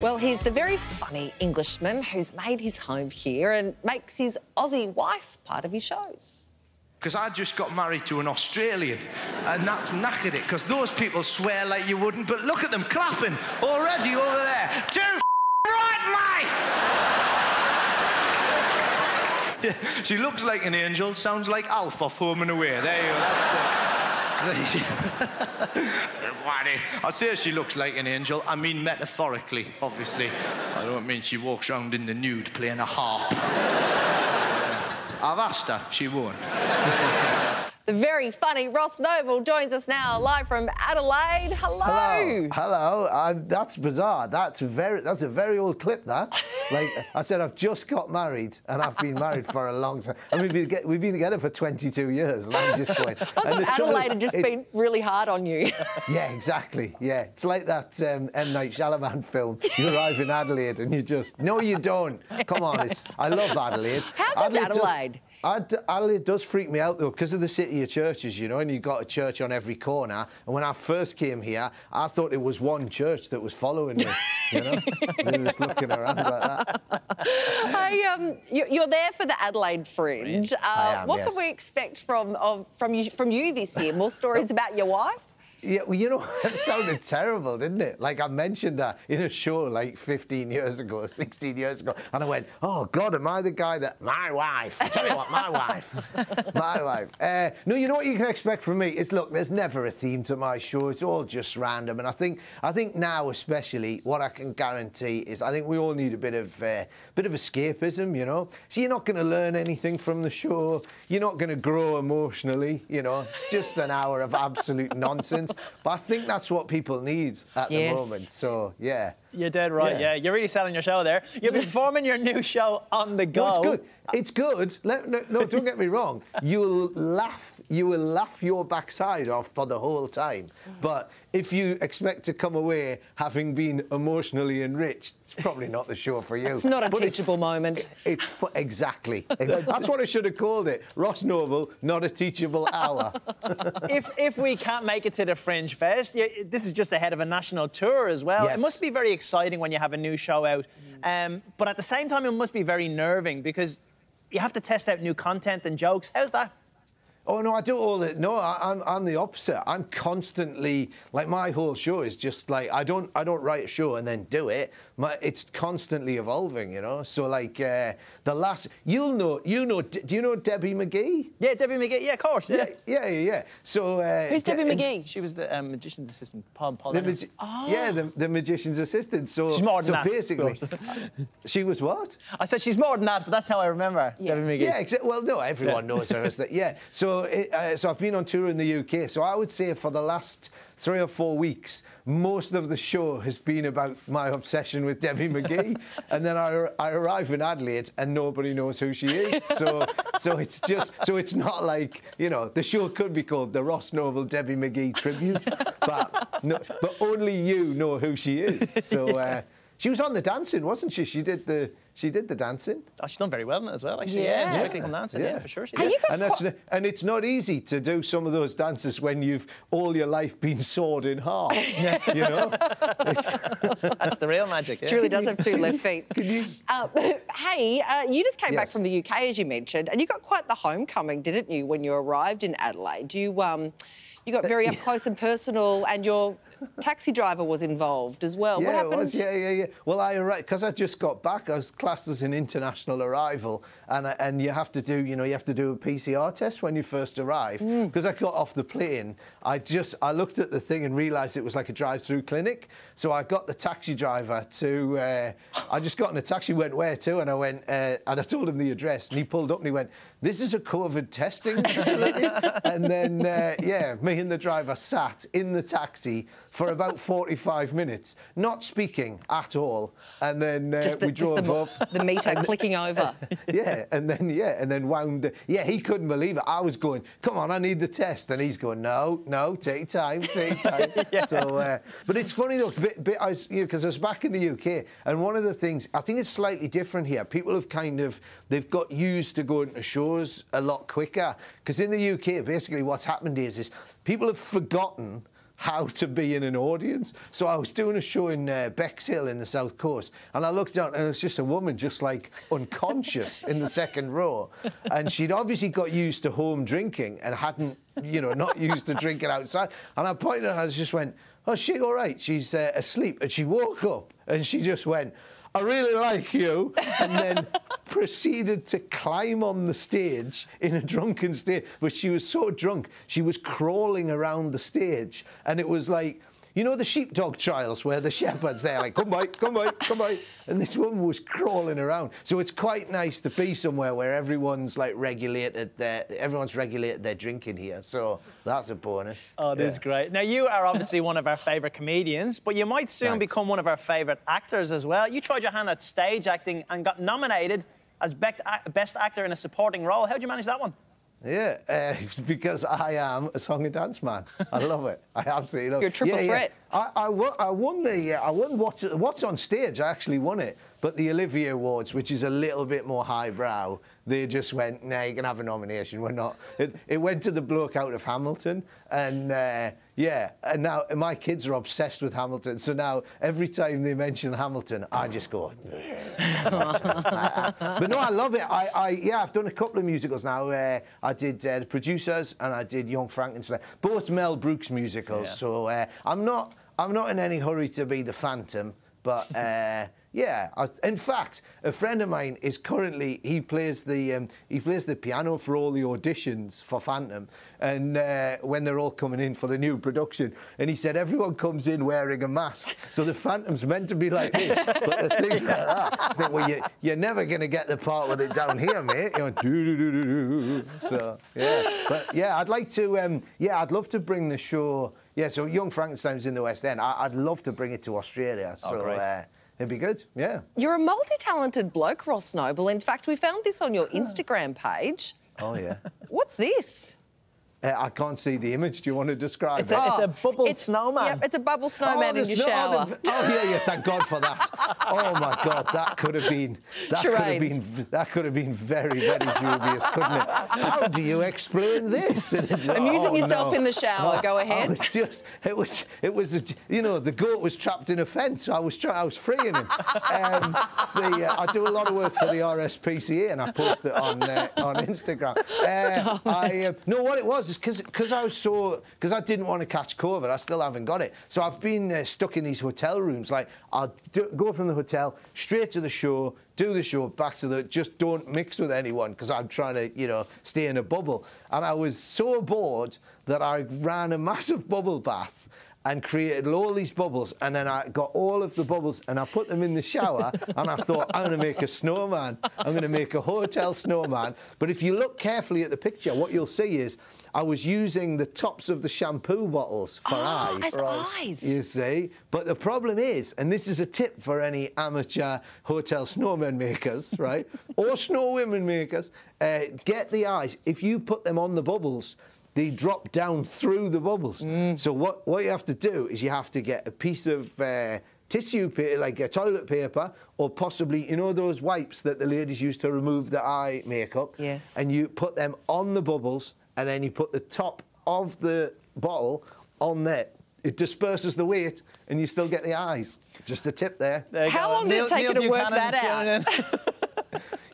Well, he's the very funny Englishman who's made his home here and makes his Aussie wife part of his shows. Because I just got married to an Australian, and that's knackered it, because those people swear like you wouldn't, but look at them clapping already over there. Too right, mate! Yeah, she looks like an angel, sounds like Alf off Home and Away. There you go. I say she looks like an angel. I mean metaphorically, obviously. I don't mean she walks around in the nude playing a harp. I've asked her, she won't. The very funny Ross Noble joins us now live from Adelaide. Hello. Hello. Hello. Uh, that's bizarre. That's very. That's a very old clip. That. like I said, I've just got married and I've been married for a long time. I mean, we've been, we've been together for 22 years, and I'm just going. I thought Adelaide had just it, been really hard on you. yeah, exactly. Yeah, it's like that um, M Night Shyamalan film. You arrive in Adelaide and you just no, you don't. Come on, I love Adelaide. How good's Adelaide? Adelaide? Adelaide does freak me out though because of the city of churches, you know, and you've got a church on every corner. And when I first came here, I thought it was one church that was following me, you know, just looking around like that. Hey, um, you're there for the Adelaide Fringe. Uh, am, what yes. can we expect from of, from you from you this year? More stories about your wife? Yeah, well, you know, it sounded terrible, didn't it? Like I mentioned that in a show like 15 years ago, 16 years ago, and I went, "Oh God, am I the guy that my wife? I tell you what, my wife, my wife." Uh, no, you know what you can expect from me It's, look, there's never a theme to my show. It's all just random, and I think, I think now especially, what I can guarantee is, I think we all need a bit of, uh, bit of escapism, you know. So you're not going to learn anything from the show. You're not going to grow emotionally, you know. It's just an hour of absolute nonsense. But I think that's what people need at yes. the moment. So, yeah. You're dead right, yeah. yeah. You're really selling your show there. You've been performing your new show on the go. No, it's good. It's good. Let, no, no, don't get me wrong. You'll laugh. You will laugh your backside off for the whole time. But if you expect to come away having been emotionally enriched, it's probably not the show for you. It's not a but teachable it's, moment. It's for, exactly. That's what I should have called it. Ross Noble, not a teachable hour. if if we can't make it to the Fringe Fest, this is just ahead of a national tour as well. Yes. It must be very exciting when you have a new show out. Um, but at the same time, it must be very nerving because you have to test out new content and jokes. How's that? Oh no, I do all the no. I, am I'm, I'm the opposite. I'm constantly like my whole show is just like I don't I don't write a show and then do it. My, it's constantly evolving, you know. So like uh, the last, you'll know, you know. Do you know Debbie McGee? Yeah, Debbie McGee. Yeah, of course. Yeah, yeah, yeah. yeah. So uh, who's Debbie De McGee? She was the um, magician's assistant. Paul, Paul the oh. Yeah, the, the magician's assistant. So she's more than so that. basically, she was what? I said she's more than that, but that's how I remember yeah. Debbie McGee. Yeah, exa- well, no, everyone yeah. knows her as that. Yeah. So it, uh, so I've been on tour in the UK. So I would say for the last three or four weeks, most of the show has been about my obsession with Debbie McGee, and then I, I arrive in Adelaide and nobody knows who she is. So so it's just so it's not like you know the show could be called the Ross Noble Debbie McGee tribute, but no, but only you know who she is. So. Uh, she was on the dancing, wasn't she? She did the she did the dancing. Oh, she's done very well in it as well, actually. Yeah, yeah. Strictly Come Dancing, yeah. yeah. for sure she did. And, that's, and it's not easy to do some of those dances when you've all your life been sawed in half. yeah. You know? that's the real magic. Yeah. She really does have two left feet. You... Uh, hey, uh, you just came yes. back from the UK, as you mentioned, and you got quite the homecoming, didn't you, when you arrived in Adelaide? You, um, you got very up close and personal, and your taxi driver was involved as well. Yeah, what happened? Was, yeah, yeah, yeah. Well, I arrived because I just got back. I was classed as an international arrival, and and you have to do, you know, you have to do a PCR test when you first arrive. Because mm. I got off the plane, I just I looked at the thing and realised it was like a drive-through clinic. So I got the taxi driver to. Uh, I just got in a taxi, went where to, and I went uh, and I told him the address, and he pulled up and he went, "This is a COVID testing facility." and then uh, yeah, me and the driver sat in the taxi for about 45 minutes, not speaking at all. And then uh, the, we drove the, up. The meter clicking over. yeah, and then, yeah, and then wound. Yeah, he couldn't believe it. I was going, come on, I need the test. And he's going, no, no, take time, take time. yeah. So, uh, but it's funny though, bit, bit, I you know, because I was back in the UK, and one of the things, I think it's slightly different here. People have kind of, they've got used to going to shows a lot quicker. Because in the UK, basically what's happened is, is people have forgotten how to be in an audience. So I was doing a show in uh, Bexhill in the south coast, and I looked down, and it was just a woman, just like unconscious in the second row, and she'd obviously got used to home drinking and hadn't, you know, not used to drinking outside. And I pointed at her, and I just went, "Oh, she all right? She's uh, asleep." And she woke up, and she just went. I really like you, and then proceeded to climb on the stage in a drunken state. But she was so drunk, she was crawling around the stage, and it was like you know the sheepdog trials where the shepherd's there, like, come by, come by, come by. And this woman was crawling around. So it's quite nice to be somewhere where everyone's like regulated their, everyone's regulated their drinking here. So that's a bonus. Oh, that's yeah. great. Now, you are obviously one of our favourite comedians, but you might soon Thanks. become one of our favourite actors as well. You tried your hand at stage acting and got nominated as Best Actor in a Supporting Role. How'd you manage that one? Yeah, uh, because I am a song and dance man. I love it. I absolutely love it. You're a triple yeah, threat. Yeah. I, I, won, I won the uh, I won what's what's on stage. I actually won it, but the Olivier Awards, which is a little bit more highbrow, they just went, "Nah, you can have a nomination. We're not." It, it went to the bloke out of Hamilton, and. Uh, yeah, and now my kids are obsessed with Hamilton. So now every time they mention Hamilton, I just go. but no, I love it. I, I, yeah, I've done a couple of musicals now. Uh, I did uh, the producers and I did Young Frankenstein, both Mel Brooks musicals. Yeah. So uh, I'm not, I'm not in any hurry to be the Phantom, but. Yeah, in fact, a friend of mine is currently he plays the um, he plays the piano for all the auditions for Phantom, and uh, when they're all coming in for the new production, and he said everyone comes in wearing a mask, so the Phantom's meant to be like this, but things like that. I think, well, you, you're never going to get the part with it down here, mate. You know, doo, doo, doo, doo. So yeah, but yeah, I'd like to. Um, yeah, I'd love to bring the show. Yeah, so Young Frankenstein's in the West End. I, would love to bring it to Australia. Oh, so. Oh, uh, It'd be good, yeah. You're a multi-talented bloke, Ross Noble. In fact, we found this on your Instagram page. Oh, yeah. What's this? Uh, I can't see the image. Do you want to describe it's it? A, it's a bubble it's, snowman. Yep, it's a bubble snowman oh, in your shower. Oh, the, oh, yeah, yeah. Thank God for that. oh my God, that could have been that Charades. could have been that could have been very very dubious, couldn't it? How do you explain this? Amusing oh, yourself no. in the shower. Go ahead. it was just it was it was a, you know the goat was trapped in a fence. So I was trying I was freeing him. Um, the, uh, I do a lot of work for the RSPCA and I post it on uh, on Instagram. Uh, I uh, no, what it was is because I was so because I didn't want to catch COVID. I still haven't got it. So I've been uh, stuck in these hotel rooms. Like I'll do, go from the hotel straight to the show, do the show, back to the just don't mix with anyone because I'm trying to you know stay in a bubble. And I was so bored that I ran a massive bubble bath and created all these bubbles. And then I got all of the bubbles and I put them in the shower. and I thought, I'm going to make a snowman. I'm going to make a hotel snowman. But if you look carefully at the picture, what you'll see is I was using the tops of the shampoo bottles for oh, eyes. As eyes. You see? But the problem is, and this is a tip for any amateur hotel snowman makers, right? or snow women makers, uh, get the eyes. If you put them on the bubbles, they drop down through the bubbles. Mm. So what, what you have to do is you have to get a piece of uh, tissue paper, like a toilet paper, or possibly, you know, those wipes that the ladies use to remove the eye makeup. Yes. And you put them on the bubbles and then you put the top of the bottle on there. It disperses the weight, and you still get the eyes. Just a tip there. there How go. long did Neil, it take Neil you to work that out?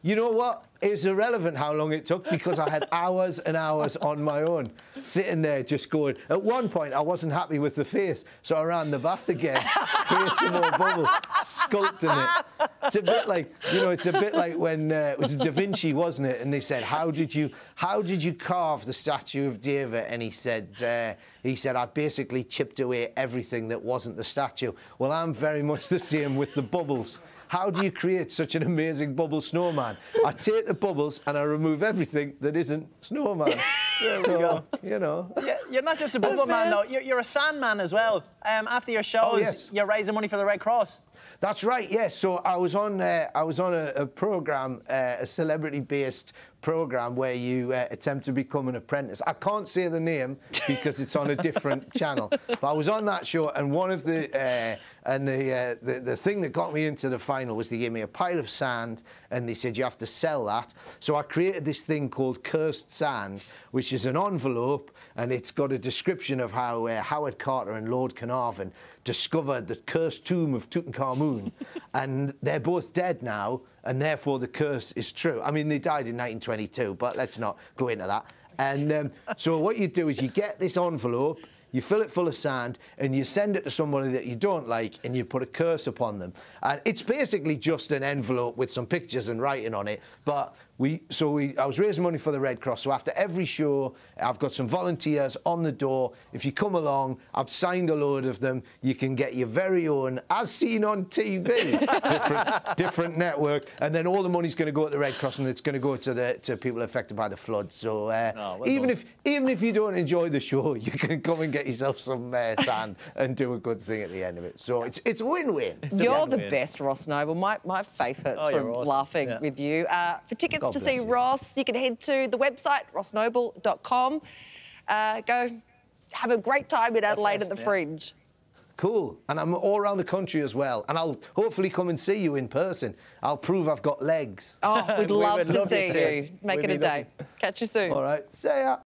you know what? It's irrelevant how long it took because I had hours and hours on my own, sitting there just going. At one point, I wasn't happy with the face, so I ran the bath again, created some more bubbles, sculpting it. It's a bit like, you know, it's a bit like when uh, it was Da Vinci, wasn't it? And they said, "How did you, how did you carve the statue of David?" And he said, uh, he said, "I basically chipped away everything that wasn't the statue." Well, I'm very much the same with the bubbles. How do you create such an amazing bubble snowman? I take the bubbles and I remove everything that isn't snowman. there so, we go. You know. Yeah, you're not just a bubble man, though. You're, you're, a sandman as well. Um, after your shows, oh, yes. you're raising money for the Red Cross. That's right. Yes. So I was on. Uh, I was on a, a program, uh, a celebrity-based program where you uh, attempt to become an apprentice. I can't say the name because it's on a different channel. But I was on that show, and one of the uh, and the, uh, the the thing that got me into the final was they gave me a pile of sand, and they said you have to sell that. So I created this thing called Cursed Sand, which is an envelope, and it's got a description of how uh, Howard Carter and Lord Carnarvon discovered the cursed tomb of Tutankhamun, and they're both dead now, and therefore the curse is true. I mean, they died in 1922, but let's not go into that. And um, so what you do is you get this envelope, you fill it full of sand, and you send it to somebody that you don't like, and you put a curse upon them. And it's basically just an envelope with some pictures and writing on it, but we, so we, I was raising money for the Red Cross. So after every show, I've got some volunteers on the door. If you come along, I've signed a load of them. You can get your very own, as seen on TV, different, different network, and then all the money's going to go to the Red Cross, and it's going to go to the to people affected by the flood. So uh, oh, well even done. if even if you don't enjoy the show, you can come and get yourself some uh, sand and do a good thing at the end of it. So it's it's win-win. You're the best, Ross Noble. My my face hurts oh, from laughing yeah. with you. Uh, for tickets God to see you. Ross, you can head to the website, rossnoble.com. Uh, go have a great time in Adelaide at the yeah. Fringe. Cool. And I'm all around the country as well. And I'll hopefully come and see you in person. I'll prove I've got legs. Oh, we'd love we to love see you. Make We'd it a day. Catch you soon. All right. See ya.